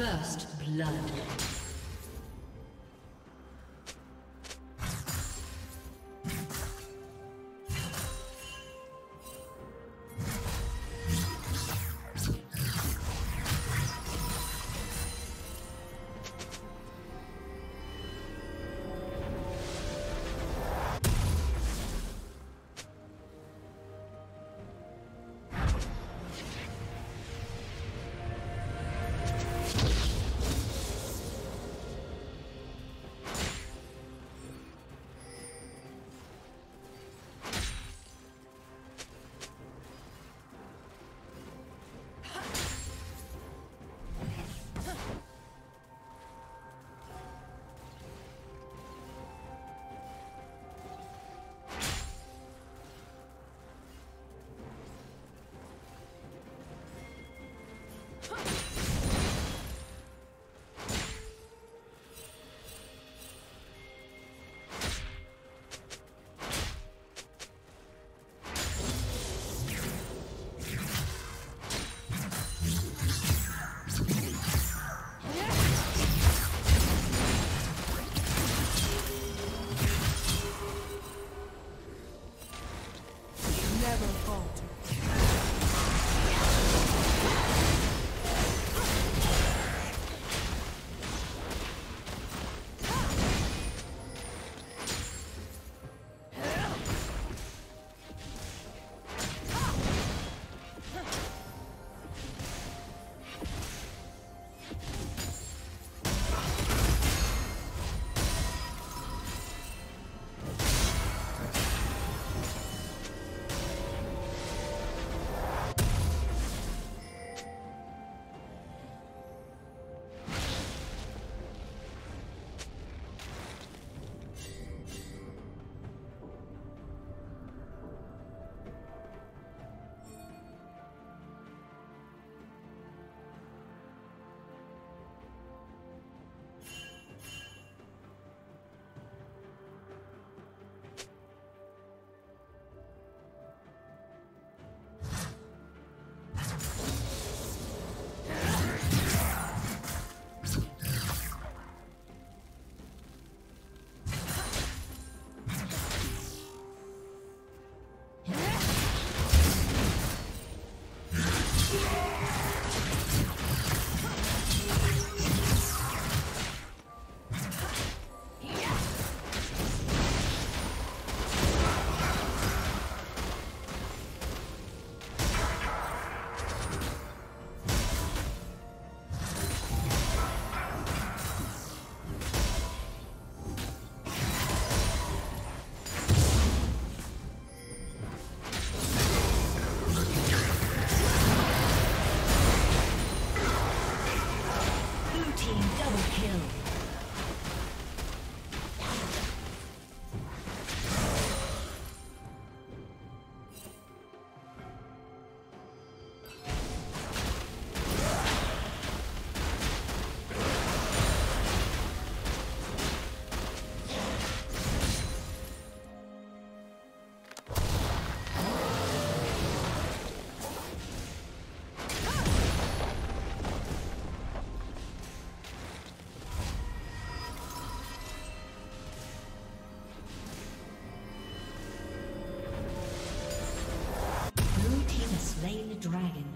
First blood. Dragon.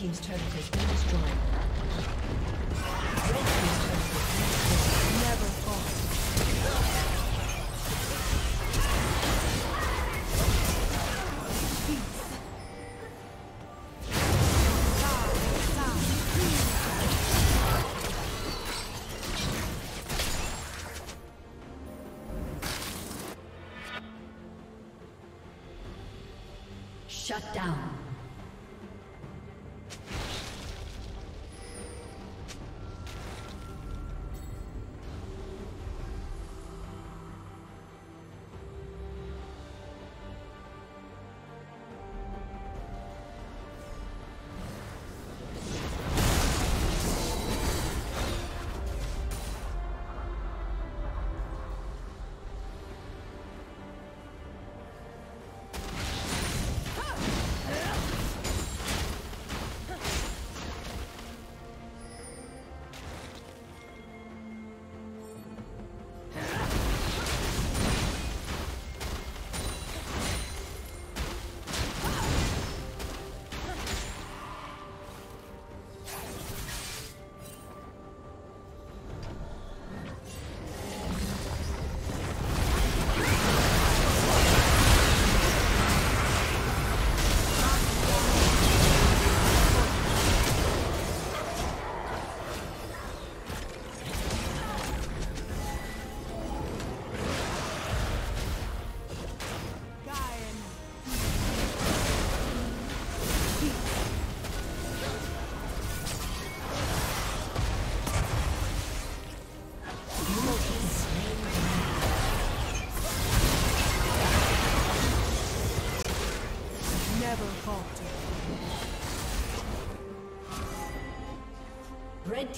Team's turret has been destroyed. Destroyed. Shut down.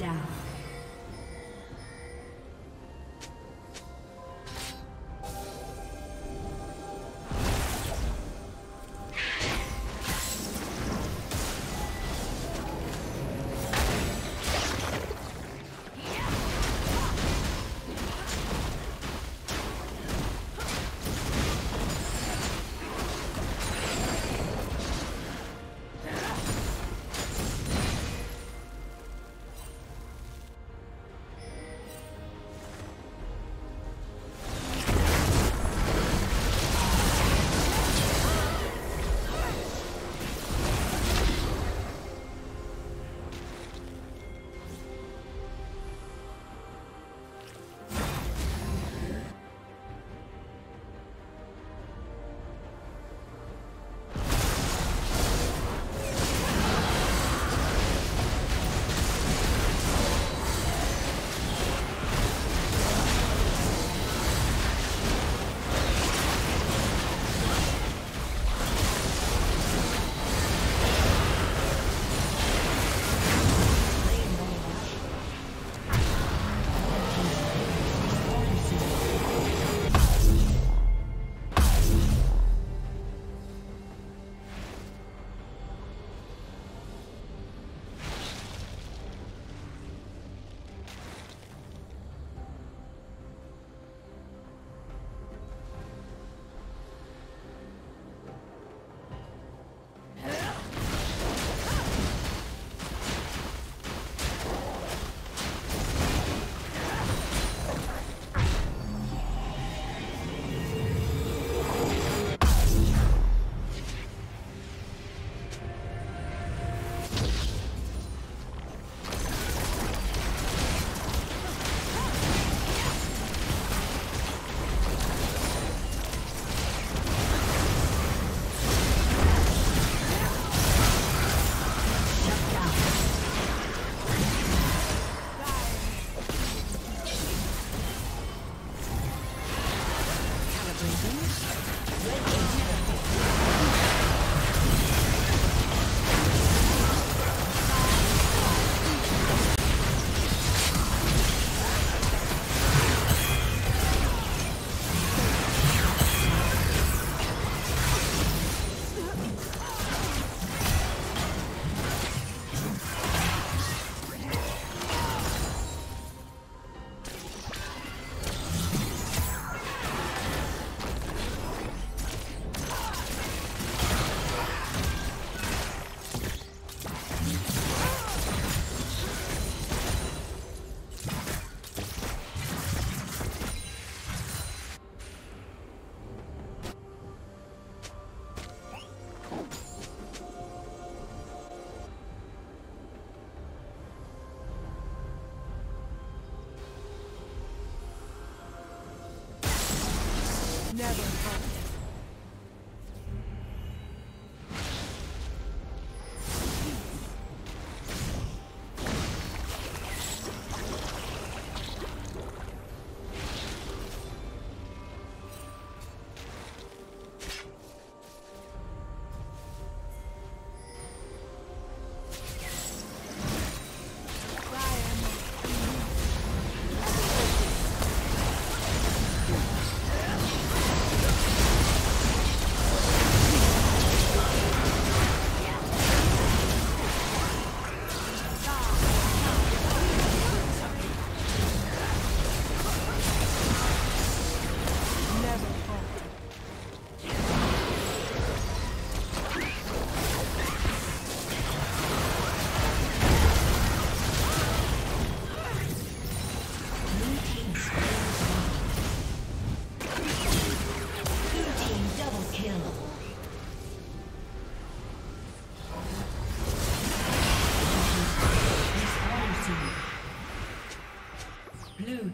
down.